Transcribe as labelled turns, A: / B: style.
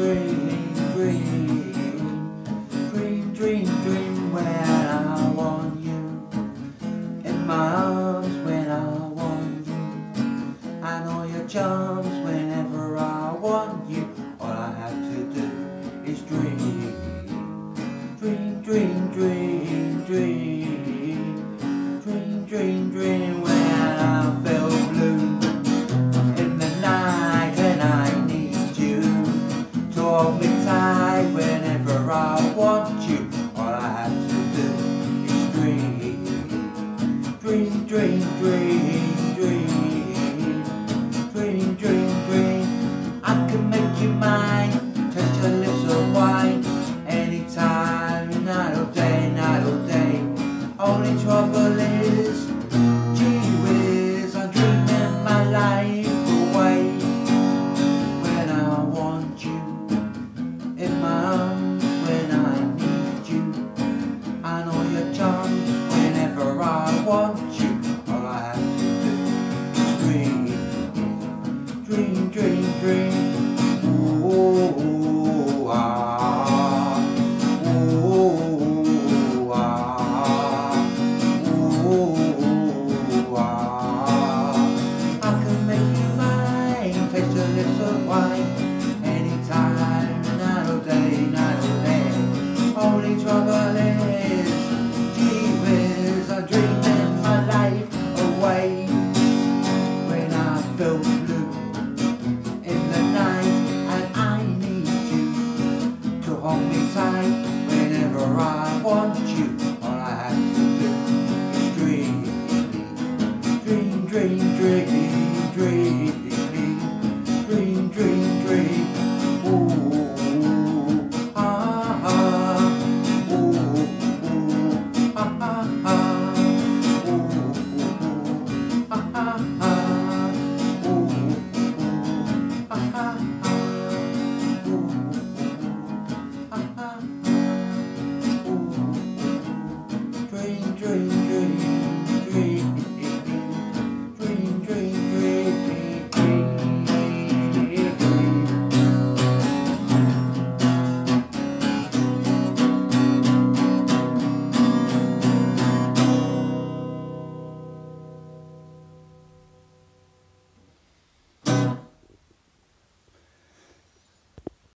A: dream, dream, dream, dream, dream when I want you in my arms when I want you. I know your charms whenever I want you. All I have to do is dream, dream, dream, dream, whenever I want you. All I have to do is dream, dream, dream, dream, dream, dream, dream, dream. I can make you mine, touch your lips of wine, anytime, night or day, night or day. Only trouble is, dream, dream, dream. Ooh, ah, ooh, ah, ooh, ah. I can make you mine, taste lips of wine, anytime, night or day, night or day. Only trouble is, gee whiz, I'm dreaming my life away when I feel I want you. Dream, dream, dream, dream, dream.